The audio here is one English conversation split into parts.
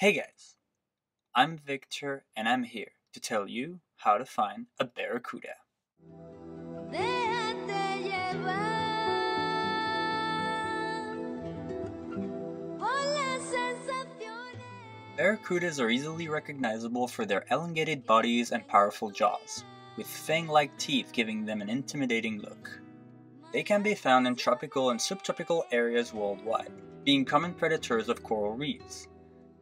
Hey guys, I'm Victor and I'm here to tell you how to find a barracuda. Barracudas are easily recognizable for their elongated bodies and powerful jaws, with fang-like teeth giving them an intimidating look. They can be found in tropical and subtropical areas worldwide, being common predators of coral reefs.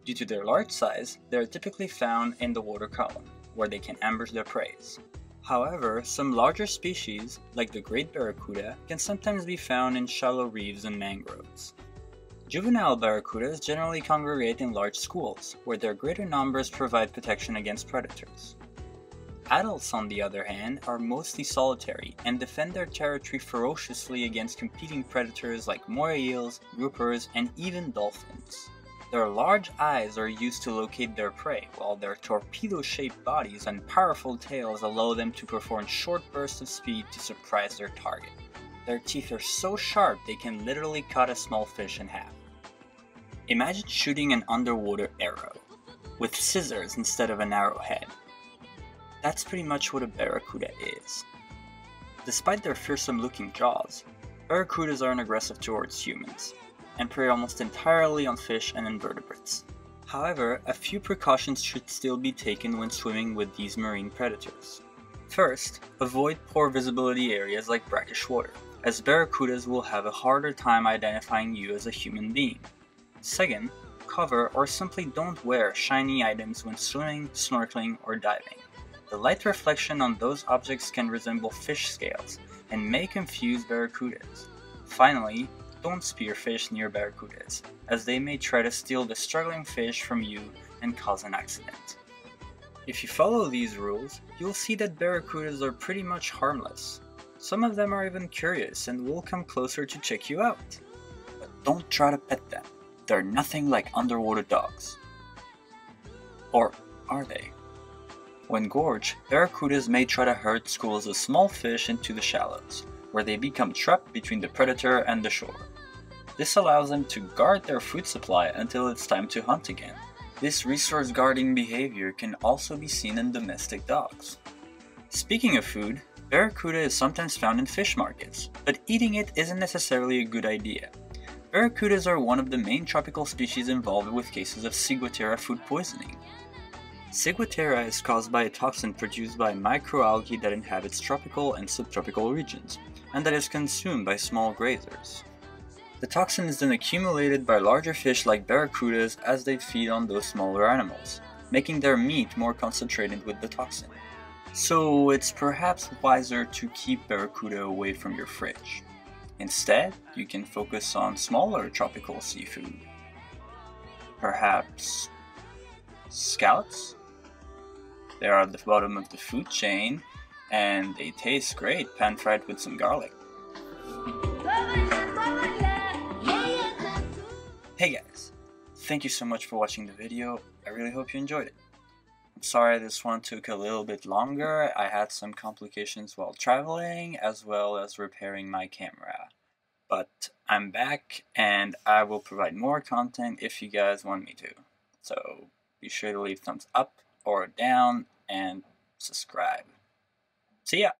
Due to their large size, they are typically found in the water column, where they can ambush their prey. However, some larger species, like the great barracuda, can sometimes be found in shallow reefs and mangroves. Juvenile barracudas generally congregate in large schools, where their greater numbers provide protection against predators. Adults, on the other hand, are mostly solitary and defend their territory ferociously against competing predators like moray eels, groupers, and even dolphins. Their large eyes are used to locate their prey, while their torpedo-shaped bodies and powerful tails allow them to perform short bursts of speed to surprise their target. Their teeth are so sharp they can literally cut a small fish in half. Imagine shooting an underwater arrow, with scissors instead of an arrowhead. That's pretty much what a barracuda is. Despite their fearsome looking jaws, barracudas aren't aggressive towards humans, and prey almost entirely on fish and invertebrates. However, a few precautions should still be taken when swimming with these marine predators. First, avoid poor visibility areas like brackish water, as barracudas will have a harder time identifying you as a human being. Second, cover or simply don't wear shiny items when swimming, snorkeling, or diving. The light reflection on those objects can resemble fish scales and may confuse barracudas. Finally, don't spearfish near barracudas, as they may try to steal the struggling fish from you and cause an accident. If you follow these rules, you'll see that barracudas are pretty much harmless. Some of them are even curious and will come closer to check you out. But don't try to pet them. They're nothing like underwater dogs. Or are they? When gorged, barracudas may try to herd schools of small fish into the shallows, where they become trapped between the predator and the shore. This allows them to guard their food supply until it's time to hunt again. This resource guarding behavior can also be seen in domestic dogs. Speaking of food, barracuda is sometimes found in fish markets, but eating it isn't necessarily a good idea. Barracudas are one of the main tropical species involved with cases of ciguatera food poisoning. Ciguatera is caused by a toxin produced by microalgae that inhabits tropical and subtropical regions, and that is consumed by small grazers. The toxin is then accumulated by larger fish like barracudas as they feed on those smaller animals, making their meat more concentrated with the toxin. So it's perhaps wiser to keep barracuda away from your fridge. Instead, you can focus on smaller tropical seafood. Perhaps scallops? They are at the bottom of the food chain and they taste great pan fried with some garlic. Thank you so much for watching the video. I really hope you enjoyed it. I'm sorry this one took a little bit longer. I had some complications while traveling as well as repairing my camera. But I'm back and I will provide more content if you guys want me to. So be sure to leave thumbs up or down and subscribe. See ya!